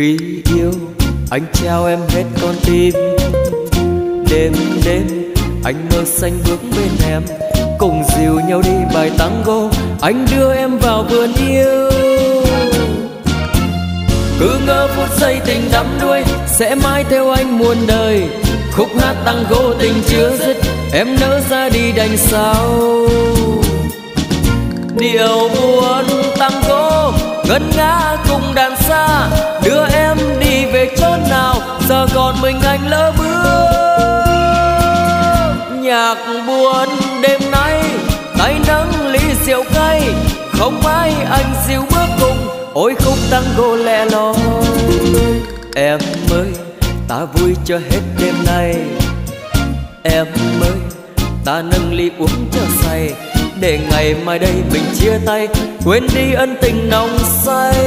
khi yêu, anh trao em hết con tim. Đêm đêm, anh mơ xanh bước bên em. Cùng dìu nhau đi bài tango, anh đưa em vào vườn yêu. Cứ ngỡ phút giây tình đắm đuối, sẽ mãi theo anh muôn đời. Khúc hát tango tình chưa dứt, em nỡ ra đi đành sao? Điệu buồn tango, ngân nga cùng đàn xa giờ còn mình anh lỡ bước. Nhạc buồn đêm nay, tay nắng ly rượu cay, không ai anh dịu bước cùng, ôi khúc tango lẻ loi. Em ơi, ta vui cho hết đêm nay. Em ơi, ta nâng ly uống cho say, để ngày mai đây mình chia tay, quên đi ân tình nồng say.